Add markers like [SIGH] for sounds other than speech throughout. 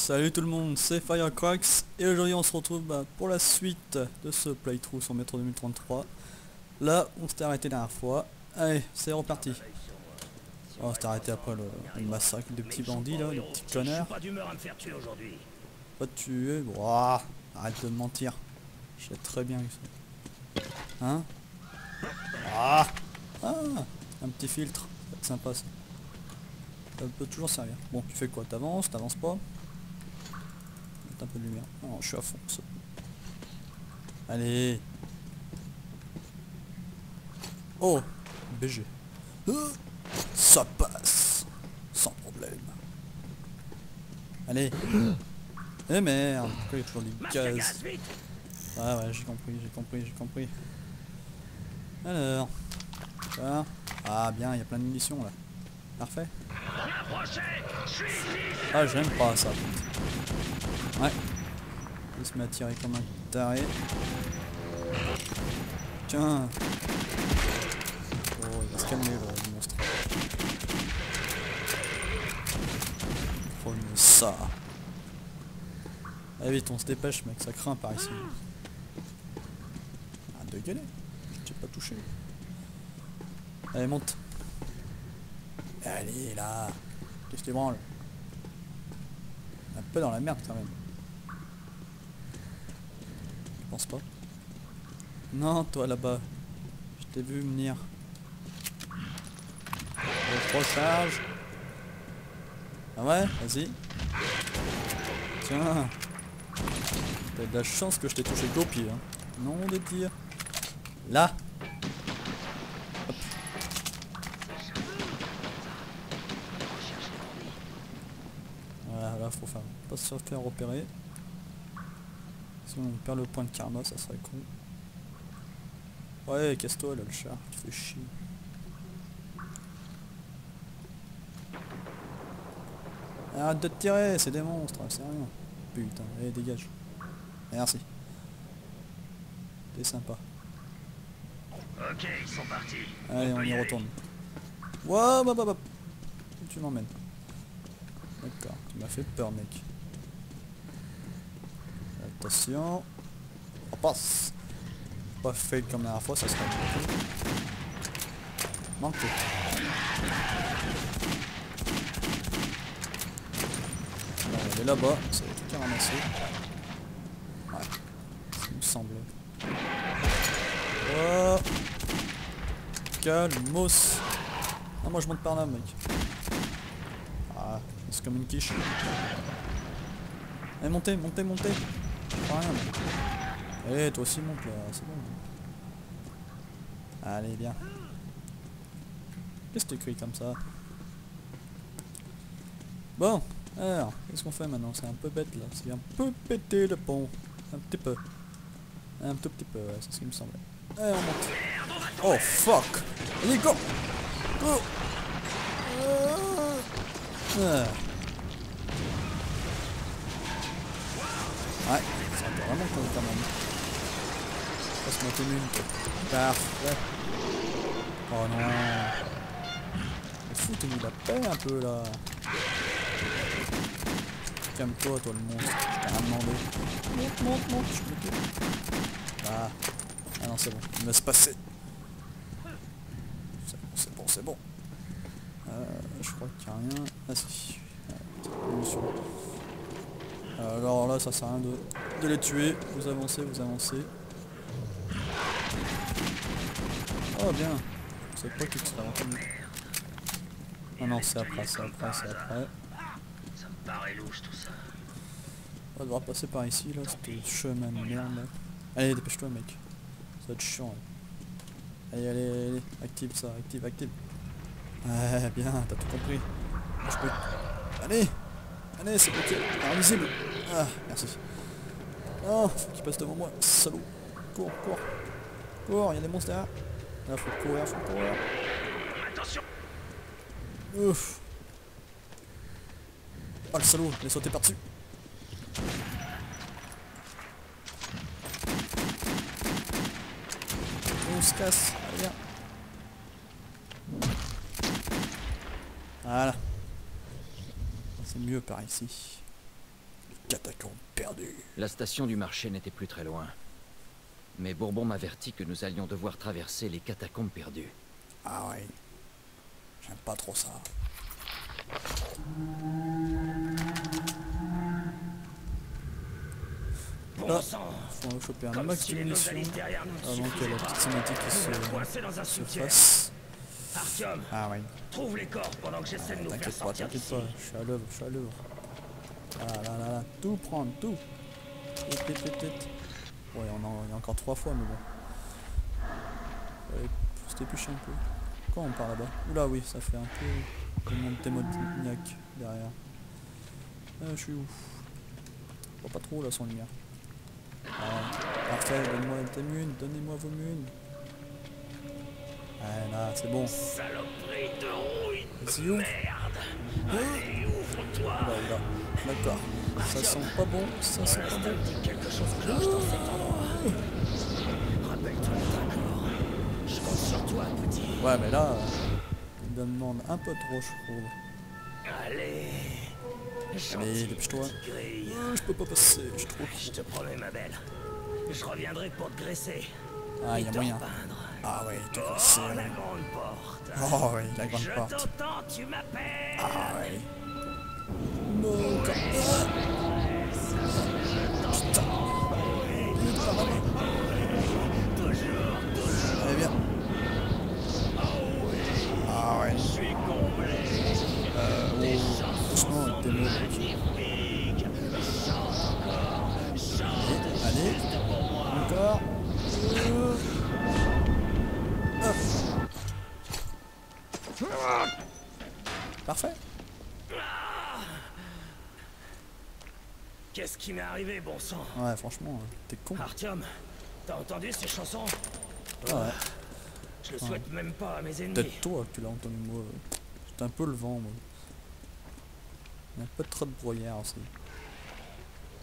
Salut tout le monde, c'est Firecracks et aujourd'hui on se retrouve bah, pour la suite de ce playthrough sur Metro 2033. Là, on s'était arrêté la dernière fois. Allez, c'est reparti. Oh, on s'était arrêté après le, le massacre des petits bandits là, les petits connards. pas de tuer, Ouah, arrête de me mentir. Je sais très bien que ça. Hein? Ah Ah Un petit filtre, c'est sympa ça. Ça peut toujours servir. Bon, tu fais quoi? T'avances T'avances pas? Un peu de lumière. Non, je suis à fond. ça. Allez Oh BG. Euh, Ça passe Sans problème. Allez Eh merde Pourquoi il y a toujours des gaz vite Ouais ouais j'ai compris, j'ai compris, j'ai compris. Alors. Ça. Ah bien, il y a plein de munitions là. Parfait. Ah j'aime pas ça. Se met comme un taré. Tiens. Oh il va se calmer le monstre. Prenez ça. Allez vite on se dépêche mec, ça craint par ici. De gueuler. Je t'ai pas touché. Allez monte. Allez là. Qu'est-ce que tu branles? Un peu dans la merde quand même. Je pense pas. Non, toi là-bas. Je t'ai vu venir. Je recharge. Ah ouais? Vas-y. Tiens. T'as de la chance que je t'ai touché qu'au pied. Hein. Non des. Là. Voilà, là faut faire, pas se faire repérer. On perd le point de karma, ça serait con. Ouais, casse-toi là le chat, tu fais chier. Arrête de te tirer, c'est des monstres, c'est rien. Putain, allez dégage. Merci. T'es sympa. Ok, ils sont partis. Allez, on y retourne. Wow, bah, bah, bah. Tu m'emmènes D'accord, tu m'as fait peur, mec. Attention. On passe. Pas fail comme la dernière fois, ça serait manqué. Manqué. Bon, elle est là-bas, c'est truc à ramasser. Ouais, ça me semblait. Oh Calmos Ah moi je monte par là mec. Ah, c'est comme une quiche. Allez montez, montez, montez Mec. Allez toi aussi monte là, c'est bon. Allez bien. Qu'est-ce que t'écris comme ça? Bon, alors, qu'est-ce qu'on fait maintenant? C'est un peu bête là, c'est un peu pété le pont. Un petit peu. Un tout petit peu, ouais, c'est ce qui me semblait. Allez on monte. Oh fuck Allez go Go Ah. Vraiment quand même. Ça se monter une. Parfait. Oh non Mais foutez-nous la paix un peu là Calme-toi toi le monstre, je t'ai rien demandé. Monte, monte, monte, je me. Ah. Ah non c'est bon, il va se passer. C'est bon, c'est bon, c'est bon. Euh, je crois qu'il n'y a rien. Ah si. Ah. Euh, alors là ça sert à rien de, de les tuer. Vous avancez, vous avancez. Oh bien. Sais pas qu'il serait entendu. Ah non c'est après, c'est après, c'est après. Ça me paraît louche tout ça. On va devoir passer par ici là, c'était chemin de merde. Allez dépêche-toi mec. Ça va être chiant. là. Allez, allez, allez, active ça, active, active. Ouais, bien, t'as tout compris. Allez Allez, c'est bloqué, invisible Ah, merci. Oh, faut qu'il passe devant moi, salaud. Cours, cours. Cours, il y a des monstres derrière. Là, faut courir, faut courir. Attention Ouf. Oh le salaud, il est sauté par-dessus. On se casse, allez viens. Voilà. C'est mieux par ici. Catacombes perdues. La station du marché n'était plus très loin. Mais Bourbon m'avertit que nous allions devoir traverser les catacombes perdues. Ah ouais. J'aime pas trop ça. Bon Ah. sang Faut choper un Comme max si de munitions ne avant que la petite cinématique se, coincé dans un se fasse. Artyom, Ah ouais. trouve les corps pendant que j'essaie de nous faire T'inquiète pas, sortir t'inquiète pas, je suis à l'œuvre, je suis à l'œuvre. Ah là là là, tout prendre, tout. Ouais, on en, il y a encore trois fois, mais bon. Ouais, se dépêcher un peu. Quand on part là-bas Oula, oui, ça fait un peu le monde démoniaque derrière. Euh, je suis où? Je vois pas trop là sans lumière. Ah, parfait, donne-moi tes munes, donnez-moi vos munes. Ouais, là, c'est bon. Saloperie de rouille ouvre. Allez, ouvre-toi D'accord. Ça sent pas bon, ça sent pas bon. Quelque chose cloche dans cet endroit. Rappelle-toi de accord. Je compte sur toi, petit. Ouais, mais là, il me demande un peu trop, je trouve. Allez. Dépêche-toi. grille. Euh, je peux pas passer, je trop Je te promets, ma belle. Je reviendrai pour te graisser. Ah, il y a te moyen. Ah ouais, t'es Oh, cassé. la ouais. grande porte. Oh oui, la grande Je porte. t'entends, tu m'appelles. Ah ouais. Non, quand... arrivé, bon sang Ouais, franchement, euh, t'es con. Artyom, t'as entendu ces chansons? Ah ouais. Je le souhaite même pas à mes ennemis. Peut-être toi que tu l'as entendu, moi. C'était un peu le vent, moi. Il y a un peu trop de brouillard aussi.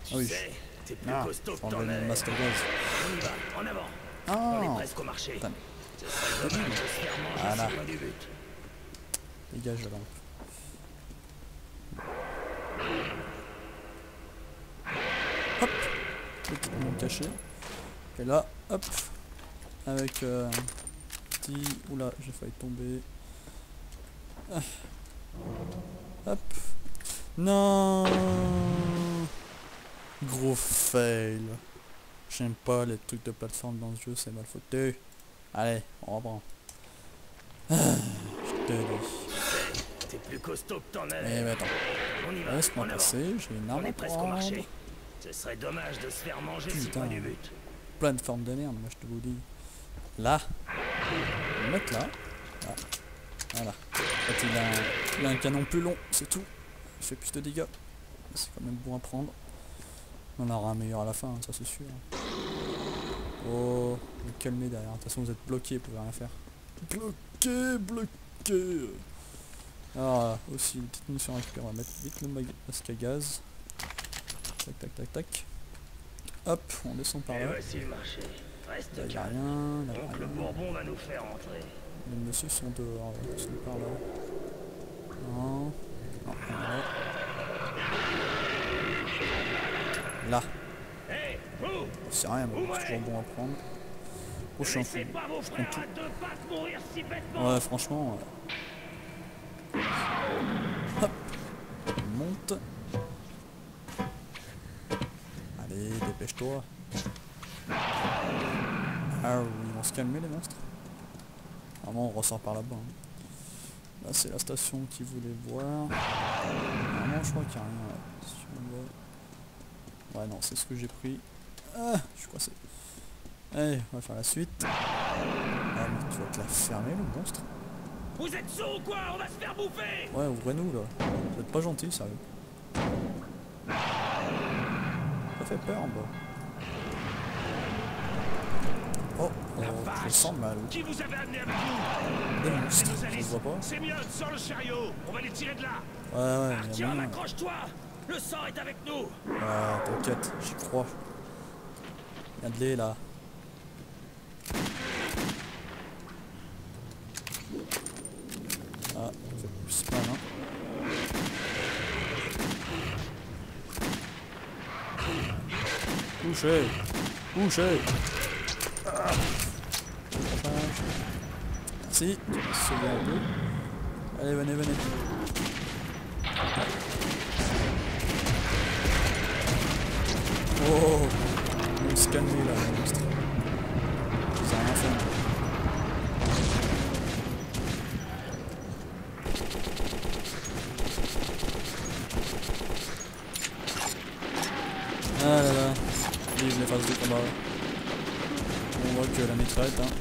Tu Ah oui. sais, t'es plus Ah, costaud que masque. On y va, en avant. On est Ah presque au marché. Putain. Ce serait dommage de se faire manger Voilà. c'est loin du but. Dégage la lampe. Hop Caché. Et là, hop Avec euh, petit... Oula, j'ai failli tomber. Ah. Hop Non Gros fail. J'aime pas les trucs de plateforme dans ce jeu, c'est mal foutu. Allez, on reprend. Ah, je te dis. T'es plus costaud que t'en Eh mais attends, laisse-moi passer, j'ai une arme à est presque au prendre. marché. Ce serait dommage de se faire manger si Putain. du but. Plein de formes de merde, moi je te vous dis. Là, on va le mettre là. Là. Voilà. En fait, il, a un, il a un canon plus long, c'est tout. Il fait plus de dégâts. C'est quand même bon à prendre. On aura un meilleur à la fin, hein, ça c'est sûr. Oh, vous calmez derrière. De toute façon, vous êtes bloqué, vous pouvez rien faire. Bloqué, bloqué. Alors, là, aussi, une petite munition à récupérer. On va mettre vite le masque à gaz. Tac, tac, tac, tac. Hop, on descend par là. voici le marché. Reste Là, y a rien, là, Donc le. Bourbon va nous faire entrer. Les messieurs sont dehors, ils sont par là. Non. Non, là. C'est rien, mais c'est toujours bon à prendre. Oh, je suis en fou. Mourir si bêtement Ouais, franchement. euh. Hop, on monte. Dépêche-toi. Ah oui, ils vont se calmer les monstres. Normalement, on ressort par là-bas. hein. Là, c'est la station qui voulait voir. Normalement, je crois qu'il n'y a rien là. Si on va- Ouais, non, c'est ce que j'ai pris. Ah, je suis coincé. Allez, on va faire la suite. Ah, mais tu vas te la fermer, le monstre Vous êtes sourds ou quoi? On va se faire bouffer Ouais, ouvrez-nous là. Vous êtes pas gentil, sérieux. Ça fait peur en bas. Oh, oh je sens mal. Qui vous avez amené avec vous Des monstres, nous je allez- les vois pas. C'est mieux, sors le chariot On va les tirer de là Ouais, ouais, Artyom, accroche-toi Le sang est avec nous Ouais, t'inquiète, j'y crois. Regarde-les là. Ah, ça fait plus mal, hein. Couché Couché ah. Merci, sauver un peu. Allez, venez, venez. Oh On se calme là, monstre. Ça a rien fait. Ah là là, vive les phases de combat. On mitraillette, hein,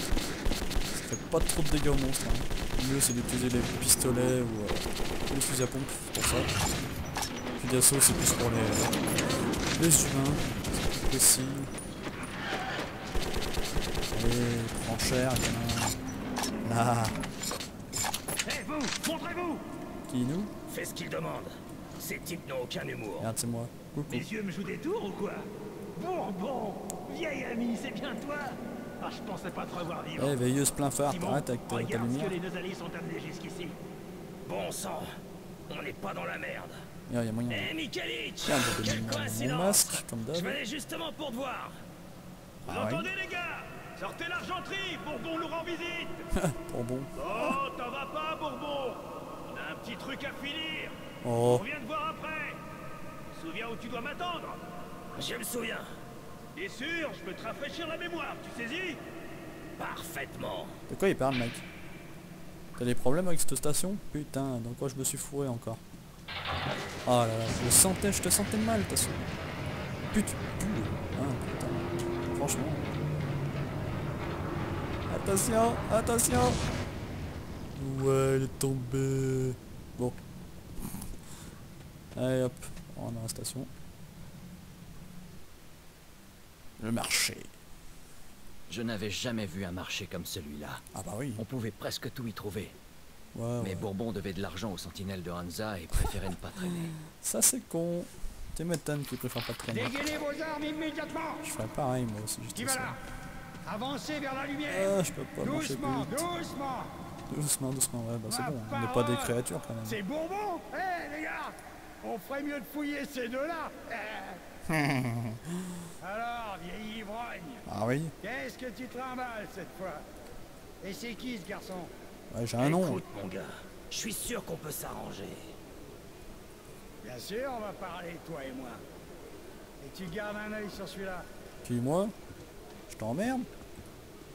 ça fait pas trop de dégâts aux monstres. Hein. Le mieux c'est d'utiliser les pistolets ou euh, les fusils à pompe pour ça. Puis d'assaut c'est plus pour les, les humains, c'est possible. Allez, prends cher, gamin. Là, Hé vous, montrez-vous qui nous? Fais ce qu'il demande. Ces types n'ont aucun humour. Regarde, c'est moi. Coucou. Mes yeux me jouent des tours ou quoi? Bourbon Vieil ami, c'est bien toi Ah, je pensais pas te revoir vivant. Eh, veilleuse plein phare, t'arrêtes avec ta, ta regarde ce lumière. que les Nosaliers sont amenés jusqu'ici. Bon sang, on n'est pas dans la merde. Il y a moyen. Tiens, je vais Quelle mon- coïncidence masque, comme Je d'hab. venais justement pour te voir. Vous Ah oui. entendez les gars? Sortez l'argenterie, Bourbon nous rend visite [LAUGHS] Pour bon. Oh, t'en vas pas, Bourbon On a un petit truc à finir Oh, On vient te voir après Souviens où tu dois m'attendre Je me souviens. Bien sûr, je peux te rafraîchir la mémoire, tu saisis? Parfaitement. de quoi il parle, mec? T'as des problèmes avec cette station? Putain, dans quoi je me suis fourré encore? Oh là là, je sentais, je te sentais mal, ta station. Putain, ah, putain. Franchement. Attention, attention Ouais, il est tombé. Bon. Allez hop, on à la station. Le marché. Je n'avais jamais vu un marché comme celui-là. Ah bah oui. On pouvait presque tout y trouver. Ouais, Mais ouais. Bourbon devait de l'argent aux sentinelles de Hansa et préférait ne pas traîner. [LAUGHS] Ça c'est con. Tu m'étonnes qu'il préfère pas traîner. Dégainez vos armes immédiatement Je ferais pareil moi aussi, Qui ça. là Avancez vers la lumière Ah, je peux pas marcher plus Doucement, vite. doucement Doucement, doucement, ouais, bah c'est bon. On n'est pas des créatures quand même. C'est Bourbon Hé les gars On ferait mieux de fouiller ces deux-là Eh. [LAUGHS] Alors, vieil ivrogne, Ah oui qu'est-ce que tu trimbales cette fois? Et c'est qui ce garçon? Ouais, j'ai un nom. Écoute, mon gars, je suis sûr qu'on peut s'arranger. Bien sûr, on va parler, toi et moi. Et tu gardes un œil sur celui-là. Puis moi Je t'emmerde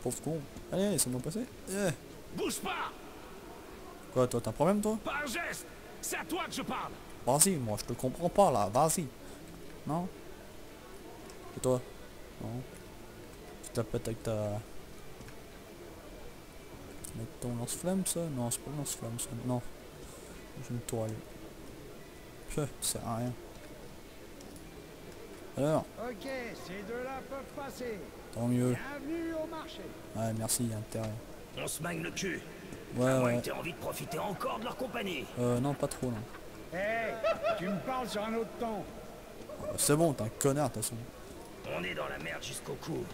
Pauvre con. Allez, laissez-moi passer. Eh. Bouge pas Quoi, toi t'as un problème toi? Pas un geste C'est à toi que je parle Vas-y, moi je te comprends pas là, vas-y. Non? Et toi Non Tu te la pètes avec ta... Avec ton lance-flamme ça? Non, c'est pas le lance-flamme ça. Non. J'ai une toile. Ça sert à rien. Alors, Ok, ces deux-là peuvent passer. tant mieux. Bienvenue au marché. Ouais, merci, y a intérêt. On se magne le cul. Ouais, ouais. t'aies envie de profiter encore de leur compagnie. Euh, non, pas trop, non. Hé, tu me parles sur un autre ton. Euh, C'est bon, t'es un connard, de toute façon. On est dans la merde jusqu'au cou.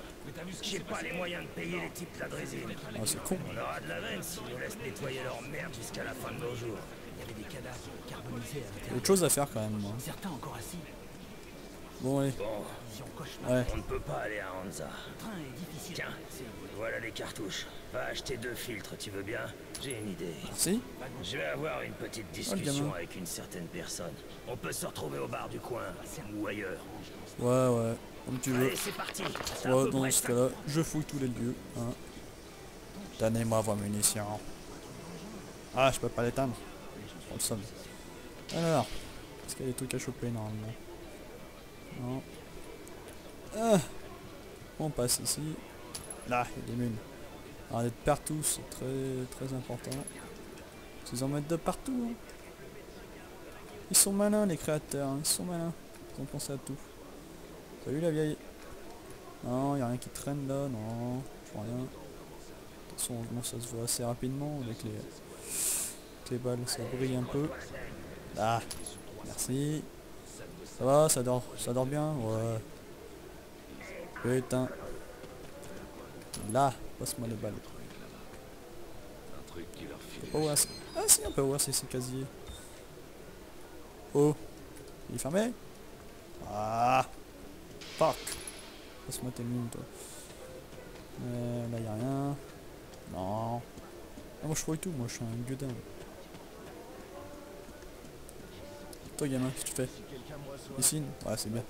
J'ai pas les moyens de payer les types de la drésine. Ah, c'est con. On aura de la veine s'ils nous laissent nettoyer leur merde jusqu'à la fin de nos jours. Il y avait des cadavres carbonisés à l'intérieur. autre chose à faire quand même, moi. Certains encore assis. Bon, allez. Bon. Ouais. on ne peut pas aller à Hansa. Tiens, voilà les cartouches. Va acheter deux filtres, tu veux bien J'ai une idée. Merci. Je vais avoir une petite Oh, discussion avec une certaine personne. On peut se retrouver au bar du coin ou ailleurs. Ouais, ouais. Comme tu veux. Allez, c'est parti. Ouais, dans ce cas-là, je fouille tous les lieux. Hein. Donnez-moi vos munitions. Ah, je peux pas l'éteindre. Oh, le somme. Alors, est-ce qu'il y a des trucs à choper normalement? Non. Ah. On passe ici. Là, il y a des mines. Alors, d'être partout, c'est très très important. Ils en mettent de partout. hein. Ils sont malins, les créateurs. hein. Ils sont malins. Ils ont pensé à tout. Salut la vieille. Non, y a rien qui traîne là, non, je vois rien. De toute façon, ça se voit assez rapidement avec les, les balles, ça brille un peu. Ah, merci. Ça va, ça dort, ça dort bien, ouais. Putain. Là, passe-moi peut pas voir si- Ah si, on peut voir si c'est casier. Oh, il est fermé Ah, fuck. Passe-moi tes mines, toi. Euh, là, y a rien. Non. Ah, moi, je fouille tout. Moi, je suis un gueudin. Toi, gamin, qu'est-ce que tu fais Ici Ouais, c'est bien.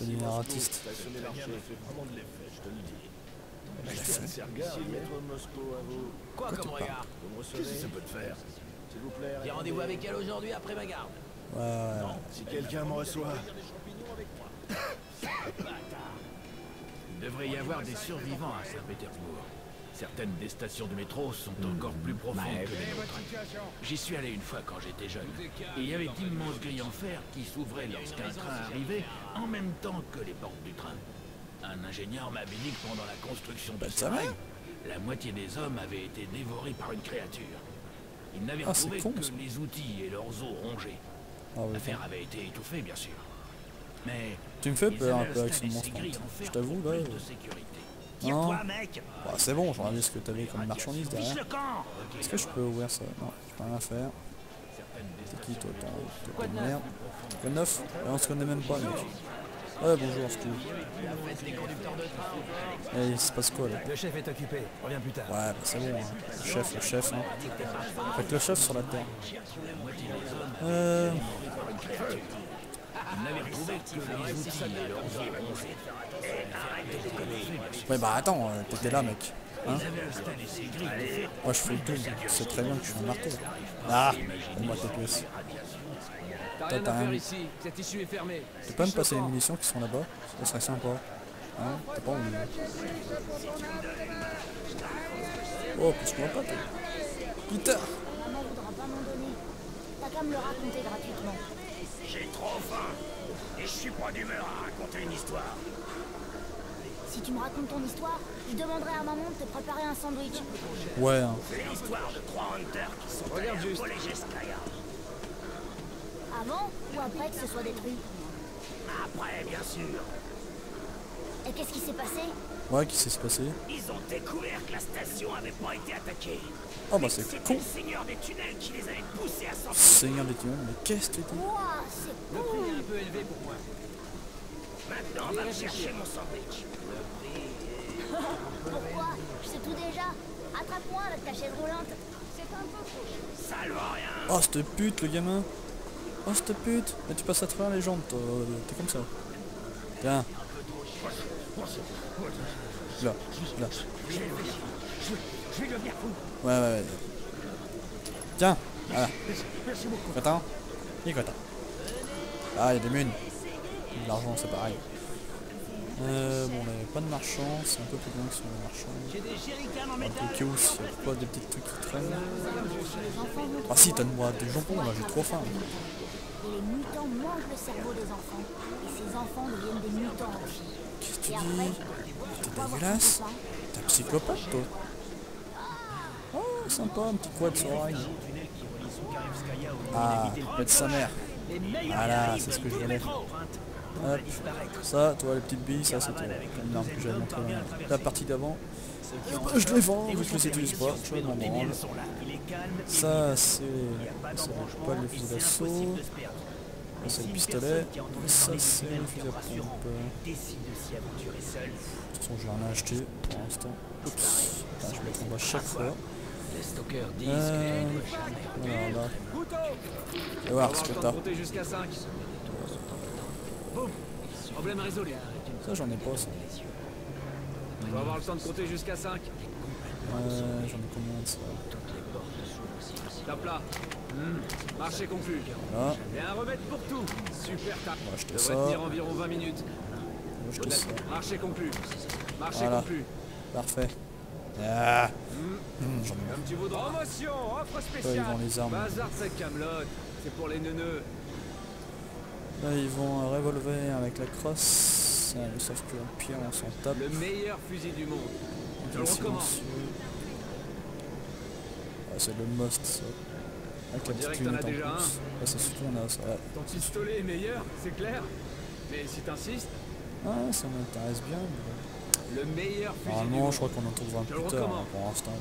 Devenir un artiste. A. Quoi comme regard Qu'est-ce que ça peut te faire S'il vous plaît, J'ai rendez-vous avec elle aujourd'hui après ma garde. Ouais, ouais, ouais. si quelqu'un me reçoit. [COUGHS] Il devrait y avoir des survivants à Saint-Pétersbourg. Certaines des stations de métro sont encore plus profondes que les situation J'y suis allé une fois quand j'étais jeune. Et il y avait d'immenses grilles en fer qui s'ouvraient lorsqu'un train arrivait en même temps que les portes du train. Un ingénieur m'avait dit que pendant la construction de Bah, ce ça va. rail, la moitié des hommes avaient été dévorés par une créature. Ils n'avaient Ah, retrouvé con, que ça. les outils et leurs os rongés. Ah, L'affaire avait été étouffée, bien sûr. Mais Tu me fais peur un peu avec ce monstre. grilles en fer Je t'avoue, là. plus de sécurité. Non. Bah, c'est bon, j'aurais vu ce que t'avais comme marchandise derrière. Est-ce que je peux ouvrir ça? Non, je peux rien faire. C'est qui toi, ton toi, ton merde Quoi de neuf? Ouais, On se connaît même pas, mec. Ouais, bonjour, Stu. Eh, il se passe quoi là? Le chef est occupé, reviens plus tard. Ouais, bah, c'est bon, hein. le chef, le chef. Hein. Fait que le chef sur la terre. Euh. Ouais, bah attends, euh, t'étais là, mec. Hein Moi, je fais le tout. C'est très bien que je suis un marteau. Ah Donne-moi tes pièces. T'as Toi, rien t'as à faire rien. ici, cette issue est fermée. Tu peux me passer les munitions qui sont là-bas? Ça serait sympa. Hein? T'as pas envie Oh, pousse-moi pas, toi. Peter Maman voudra pas m'en donner. T'as qu'à me le raconter gratuitement. J'ai trop faim Et je suis pas d'humeur à raconter une histoire. Si tu me racontes ton histoire, je demanderai à maman de te préparer un sandwich. Ouais, hein. C'est l'histoire de trois hunters qui sont allés Regarde juste. Avant ou après que ce soit détruit? Après, bien sûr, Et qu'est-ce qui s'est passé? Ouais, qu'est-ce qui s'est passé? Ils ont découvert que la station avait pas été attaquée. Oh, bah c'est con le seigneur des tunnels qui les avait poussés à s'enfuir. Seigneur des tunnels, mais qu'est-ce que tu dis? Le prix est un peu élevé pour moi. Maintenant, va me chercher mon sandwich. Pourquoi? Je sais tout déjà. Attrape-moi avec ta chaise roulante. C'est un peu fou. Ça ne vaut rien. Oh, cette pute, le gamin Oh, cette pute Mais tu passes à travers les jambes, toi. T'es comme ça. Tiens. Là, là. Je vais devenir fou. Ouais, ouais, ouais. Tiens, voilà. Content Il est content. Ah, il y a des mines. De l'argent, c'est pareil. Euh, bon, on avait pas de marchands, c'est un peu plus loin que sur les marchands. J'ai des jerrycans en Un peu chaos, il y a pas des petits trucs qui traînent. Ah si, donne-moi des jambons, là, j'ai trop faim. Et les mutants mangent le cerveau des enfants. Et ces enfants deviennent des mutants aussi. Qu'est-ce que tu dis? T'es dégueulasse? copain. T'es un psychopathe, toi sympa, un petit quad sur oreille. Ah, sa mère. Voilà, c'est ce que je voulais. Hop, ça, toi, les petites billes, ça, c'était que j'avais montré la partie d'avant. Bah, je les vends, vu que je les utilise pas, je m'en branle. Ça, c'est c'est pas le fusil d'assaut. Ça, c'est le pistolet. Et ça, c'est le fusil à pompe. De toute façon, j'ai rien acheté pour l'instant. Oups, je me trompe à chaque fois. Les stalkers disent Euh. Et voir ce que t'as. compter jusqu'à 5. Boum Problème résolu. Ça, j'en ai pas, ça. On va avoir le temps de compter jusqu'à 5. Euh, j'en ai combien de ça? Tape là. Hmm, Marché conclu. Là, Et un remède pour tout. Super tape. on va acheter Devrait ça. tenir environ 20 minutes. On va acheter ça. Marché conclu. Marché Voilà. conclu. Parfait. Ah, Comme tu voudras. Promotion, offre pas, ils spéciale. vendent les armes. Bazar cette camelote. C'est pour les neuneux. Là, ils vont un revolver avec la crosse. Euh, sauf que au pire, on s'en tape. Le meilleur fusil du monde. Je le le recommande. Ah, c'est le must, ça. Avec la dirait petite lunette as en déjà plus. Ah, c'est surtout, on a ça. Ouais. Ton pistolet est meilleur, c'est clair. Mais si t'insistes, Ah, ça m'intéresse bien. mais le meilleur fusil du Normalement, je crois qu'on en trouvera un plus tard. hein, Pour l'instant,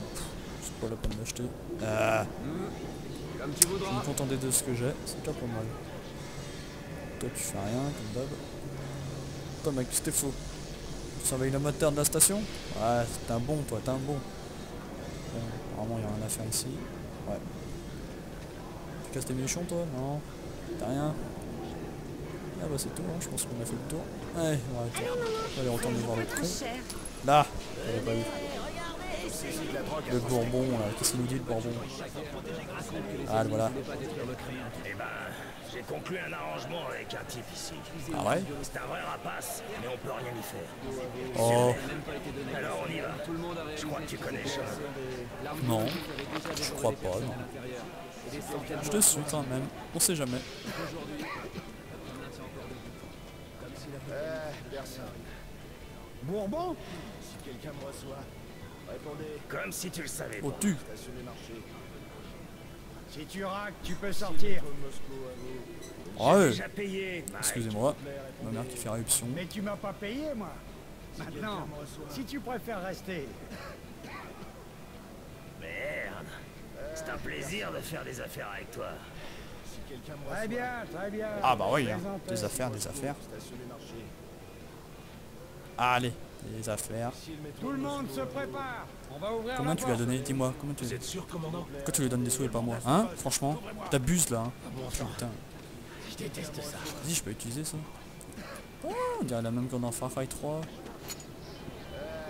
c'est pas la peine d'acheter. Ah, Hmm, Comme tu je me contenter de ce que j'ai, c'est déjà pas mal. Toi, tu fais rien, comme d'hab. Toi, mec, c'était faux. Tu surveilles le moteur de la station? Ouais, t'es un bon toi, t'es un bon. Bon, apparemment il a rien à faire ici. Ouais. Tu casses tes munitions toi? Non T'as rien Ah bah c'est tout, hein. je pense qu'on a fait le tour. Ouais, on va arrêter. On retourner voir le con. Là J'avais pas vu. Le Bourbon, qu'est-ce qu'il nous dit le Bourbon? Ah le voilà. Eh ben, j'ai conclu un arrangement avec un type ici. Ah ouais? C'est un vrai rapace, mais on peut rien y faire. Oh Alors on y va. Je crois que tu connais le chemin. non, je crois pas, non. Je te suis quand même, on sait jamais. Bourbon Comme si tu le savais Oh pas. tu Si tu raques, tu peux sortir. Ah ouais Déjà payé. Mike. Excusez-moi, ma mère qui fait éruption. Mais tu m'as pas payé, moi. Maintenant, si tu préfères rester, Merde. C'est un plaisir de faire des affaires avec toi. Très bien, très bien. Ah bah oui, hein. Des affaires, des affaires. Allez, des affaires. Tout le monde se prépare. On va ouvrir Combien la tu lui as donné Dis-moi, combien tu Vous êtes sûr, commandant Pourquoi tu lui donnes des sous et pas moi Hein Franchement? T'abuses là hein. Putain. Je déteste ça. Vas-y, je peux utiliser ça. Oh, on dirait la même que dans Far Cry 3.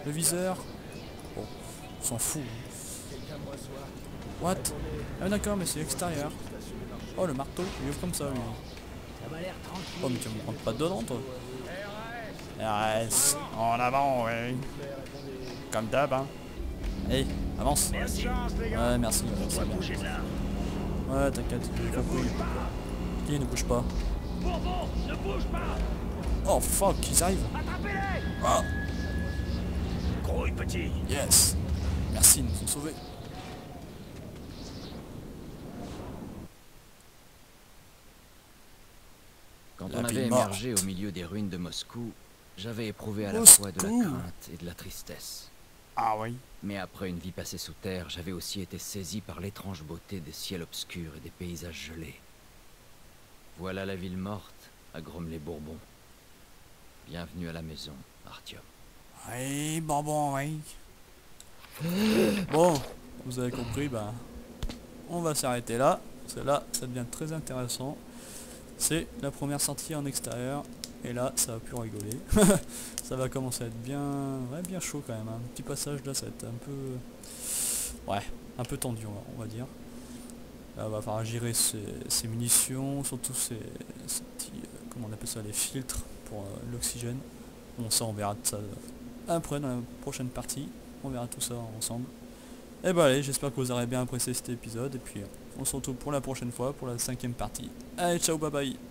Le viseur. Bon, on s'en fout. What? Ah d'accord, mais c'est extérieur. Oh, le marteau, il ouvre comme ça, lui. Oh, mais tu me rentres pas dedans, toi RS, en avant, ouais. Comme d'hab, hein. Allez, avance. Merci. Ouais, merci. Ouais, t'inquiète. Qui ne bouge pas? Oh fuck, ils arrivent petit. yes Merci, ils nous ont sauvés. Quand ville morte. émergé au milieu des ruines de Moscou, j'avais éprouvé à la fois de la crainte et de la tristesse. Ah oui Mais après une vie passée sous terre, j'avais aussi été saisi par l'étrange beauté des ciels obscurs et des paysages gelés. Voilà la ville morte, à les Bourbons. Bienvenue à la maison, Artyom. Oui, bon bon, oui. Bon, vous avez compris, bah, on va s'arrêter là. Parce que là, ça devient très intéressant. C'est la première sortie en extérieur. Et là, ça va plus rigoler. [LAUGHS] ça va commencer à être bien, ouais, bien chaud quand même. Un petit passage là, ça va être un peu, ouais, un peu tendu, on va- on dire. Là, va falloir gérer ses, munitions, surtout ses petits, euh, comment on appelle ça, les filtres pour euh, l'oxygène. Bon, ça, on verra ça euh, après dans la prochaine partie. On verra tout ça ensemble. Et bah allez, j'espère que vous aurez bien apprécié cet épisode. Et puis, euh, on se retrouve pour la prochaine fois, pour la cinquième partie. Allez, ciao, bye bye